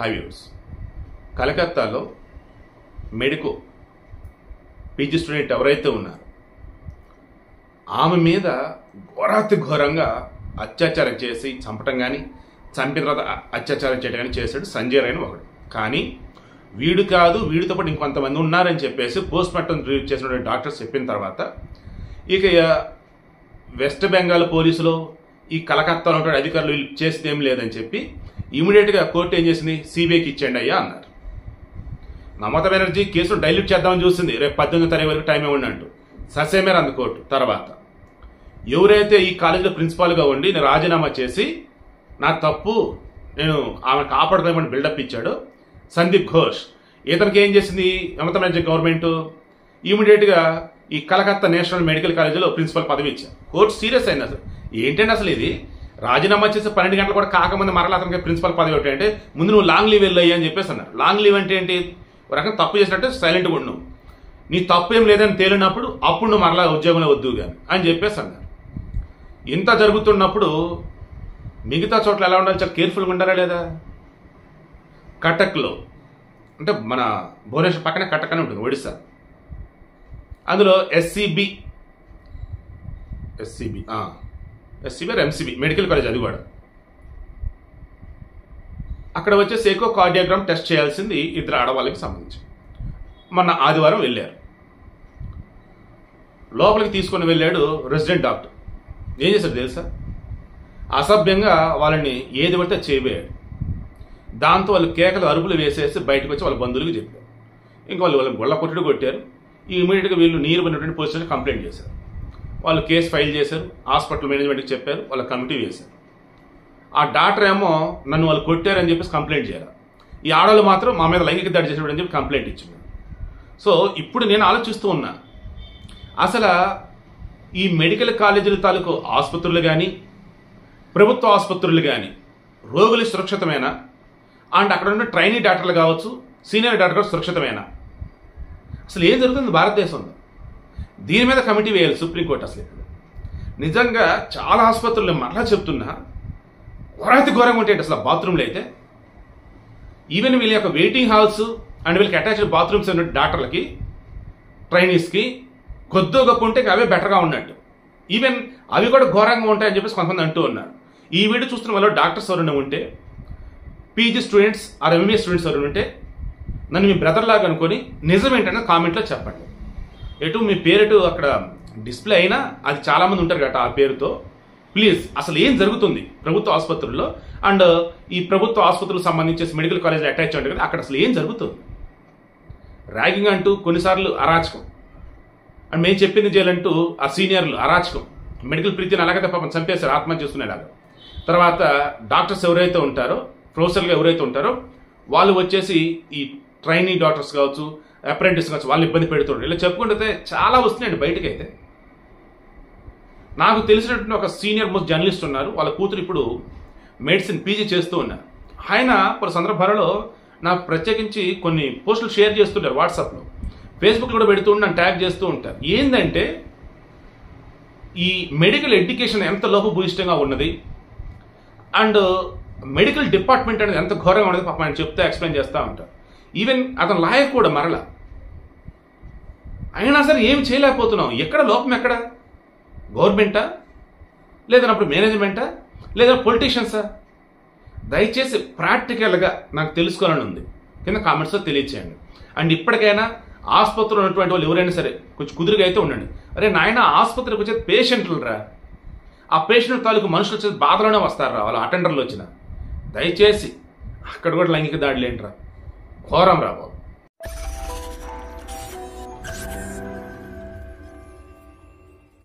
హైవ్యూస్ కలకత్తాలో medico PG student ఎవరైతే ఉన్నారో ఆమె మీద ఘోరాతి ఘోరంగా అత్యాచారం చేసి చంపటం కానీ చంపిన తర్వాత అత్యాచారం చేయడం కానీ చేశాడు సంజయ్ రాయ్ ఒకడు. కానీ వీడు కాదు వీడితో పాటు ఇంకొంతమంది ఉన్నారని చెప్పేసి పోస్ట్ మార్టం రిలీజ్ చేసినటువంటి డాక్టర్స్ చెప్పిన తర్వాత ఇక వెస్ట్ బెంగాల్ పోలీసులు ఈ కలకత్తాలో ఉంటాడు అధికారులు చేసింది ఏం లేదని చెప్పి ఇమీడియట్గా కోర్టు ఏం చేసింది? సిబిఐకి ఇచ్చేయండి అయ్యా అన్నారు. మమతా బెనర్జీ కేసును డైల్యూట్ చేద్దామని చూసింది. రేపు పద్దెనిమిది తారీఖు వరకు టైం ఇవ్వండి అంటూ ససేమేర్ అంది కోర్టు. తర్వాత ఎవరైతే ఈ కాలేజీలో ప్రిన్సిపాల్గా ఉండి నేను రాజీనామా చేసి నా తప్పు నేను ఆమె కాపాడుకోమని బిల్డప్ ఇచ్చాడు సందీప్ ఘోష్. ఇతనికి ఏం చేసింది? మమతా బెనర్జీ గవర్నమెంట్? ఇమీడియట్గా ఈ కలకత్తా నేషనల్ మెడికల్ కాలేజీలో ప్రిన్సిపల్ పదవి ఇచ్చారు. కోర్టు సీరియస్ అయినా అసలు. ఏంటంటే అసలు ఇది? రాజీనామా చేసి పన్నెండు గంటలు కూడా కాకముందు మరలా అతనికి ప్రిన్సిపల్ పదవి ఒకటి అంటే ముందు నువ్వు లాంగ్ లీవ్ వెళ్ళయ్యి అని చెప్పేసి అన్నారు. లాంగ్ లీవ్ అంటే ఏంటి? ఒక రకంగా తప్పు చేసినట్టు సైలెంట్గా ఉండు. నీ తప్పు ఏం లేదని తేలినప్పుడు అప్పుడు నువ్వు మరలా ఉద్యోగంలో వద్దు కానీ అని చెప్పేసి అన్నారు. ఇంత జరుగుతున్నప్పుడు మిగతా చోట్ల ఎలా ఉండాలి? చాలా కేర్ఫుల్గా ఉండాలా లేదా? కటక్లో. అంటే మన భువనేశ్వర్ పక్కనే కటక్ అని ఉంటుంది ఒడిస్సా. అందులో SCB SCB SCB MCB medical college అది కూడా. అక్కడ వచ్చేసి ఎకో కార్డియోగ్రామ్ టెస్ట్ చేయాల్సింది ఇద్దరు ఆడవాళ్ళకి సంబంధించి. మొన్న ఆదివారం వెళ్ళారు. లోపలికి తీసుకొని వెళ్ళాడు రెసిడెంట్ డాక్టర్. ఏం చేశాడు తెలుసా? అసభ్యంగా వాళ్ళని ఏది పడితే చేయబోయాడు దాంతో వాళ్ళు కేకలు అరుపులు వేసేసి బయటకు వచ్చి వాళ్ళ బంధువులకు చెప్పారు. ఇంకా వాళ్ళు వాళ్ళని గొల్ల కొట్టుడు కొట్టారు. ఈ ఇమీడియట్గా వీళ్ళు నీరు పడినటువంటి పోలీస్ కంప్లైంట్ చేశారు. వాళ్ళు కేసు ఫైల్ చేశారు హాస్పిటల్ మేనేజ్మెంట్కి చెప్పారు వాళ్ళ కమిటీ వేశారు. ఆ డాక్టర్ ఏమో నన్ను వాళ్ళు కొట్టారని చెప్పేసి కంప్లైంట్ చేయాలి. ఈ ఆడవాళ్ళు మాత్రం మా మీద లైంగిక దాడి చేసినప్పుడు అని చెప్పి కంప్లైంట్ ఇచ్చింది. సో ఇప్పుడు నేను ఆలోచిస్తూ ఉన్నా అసలు ఈ మెడికల్ కాలేజీల తాలూకు ఆసుపత్రులు కానీ ప్రభుత్వ ఆసుపత్రులు కానీ రోగులు సురక్షితమేనా? అండ్ అక్కడ ఉన్న ట్రైనీ డాక్టర్లు కావచ్చు సీనియర్ డాక్టర్ సురక్షితమేనా? అసలు ఏం జరుగుతుంది? భారతదేశంలో. దీని మీద కమిటీ వేయాలి సుప్రీంకోర్టు అసలు. ఇప్పుడు నిజంగా చాలా ఆసుపత్రులు మరలా చెప్తున్నా ఘోరాతి ఘోరంగా ఉంటాయి అసలు బాత్రూమ్లు అయితే. ఈవెన్ వీళ్ళ యొక్క వెయిటింగ్ హాల్స్ అండ్ వీళ్ళకి అటాచ్డ్ బాత్రూమ్స్ ఉన్న డాక్టర్లకి ట్రైనీస్కి కొద్దో గొప్ప ఉంటే అవే బెటర్గా ఉన్నట్టు. ఈవెన్ అవి కూడా ఘోరంగా ఉంటాయని చెప్పేసి కొంతమంది అంటూ ఉన్నారు. ఈ వీడియో చూస్తున్న వాళ్ళు డాక్టర్స్ ఎవరైనా ఉంటే PG students or MBA students ఎవరైనా ఉంటే నన్ను మీ బ్రదర్ లాగా అనుకొని నిజం ఏంటనే కామెంట్లో చెప్పండి. ఎటు మీ పేరెటు అక్కడ డిస్ప్లే అయినా అది చాలామంది ఉంటారు కదా ఆ పేరుతో. ప్లీజ్ అసలు ఏం జరుగుతుంది? ప్రభుత్వ ఆసుపత్రుల్లో అండ్ ఈ ప్రభుత్వ ఆసుపత్రులకు సంబంధించి మెడికల్ కాలేజ్ అటాచ్ ఉంటుంది కదా అక్కడ అసలు ఏం జరుగుతుంది? ర్యాగింగ్ అంటూ కొన్నిసార్లు అరాచకం. అండ్ మేము చెప్పింది చేయాలంటూ ఆ సీనియర్లు అరాచకం. మెడికల్ ప్రీతిని అలాగైతే పాపం చంపేశారు ఆత్మహత్య చేసుకునేలాగా. తర్వాత డాక్టర్స్ ఎవరైతే ఉంటారో ప్రొఫెసర్లు ఎవరైతే ఉంటారో వాళ్ళు వచ్చేసి ఈ ట్రైనీ డాక్టర్స్ కావచ్చు అప్రెంటిస్ కావచ్చు వాళ్ళు ఇబ్బంది పెడుతుండ్రు. ఇలా చెప్పుకుంటే చాలా వస్తున్నాయండి బయటకైతే అయితే. నాకు తెలిసినటువంటి ఒక సీనియర్ మోస్ట్ జర్నలిస్ట్ ఉన్నారు. వాళ్ళ కూతురు ఇప్పుడు మెడిసిన్ పీజీ చేస్తూ ఉన్నారు. ఆయన కొన్ని సందర్భాలలో నాకు ప్రత్యేకించి కొన్ని పోస్టులు షేర్ చేస్తుంటారు వాట్సాప్లో. ఫేస్బుక్ కూడా పెడుతూ నన్ను ట్యాగ్ చేస్తూ ఉంటారు ఏంటంటే ఈ మెడికల్ ఎడ్యుకేషన్ ఎంత లోపభూయిష్టంగా ఉన్నది అండ్ మెడికల్ డిపార్ట్మెంట్ అనేది ఎంత ఘోరంగా ఉన్నది పాప ఆయన చెప్తే ఎక్స్ప్లెయిన్ చేస్తూ ఉంటారు. ఈవెన్ అతను లాయర్ కూడా మరలా. అయినా సరే ఏం చేయలేకపోతున్నాం. ఎక్కడ లోపం ఎక్కడ? గవర్నమెంటా లేదన్నప్పుడు మేనేజ్మెంటా లేదా పొలిటీషియన్సా దయచేసి ప్రాక్టికల్గా నాకు తెలుసుకోవాలని ఉంది. కింద కామెంట్స్లో తెలియచేయండి. అండ్ ఇప్పటికైనా ఆసుపత్రిలో ఉన్నటువంటి వాళ్ళు ఎవరైనా సరే కొంచెం కుదురుగా అయితే ఉండండి. అరే నాయన ఆసుపత్రికి వచ్చే పేషెంట్లు రా. ఆ పేషెంట్ తాలూకు మనుషులు వచ్చేది బాధలోనే వస్తారు? రా వాళ్ళ అటెండర్లు వచ్చిన. దయచేసి అక్కడ కూడా లైంగిక దాడులు ఏంట్రా? ఘోరం రా బాబు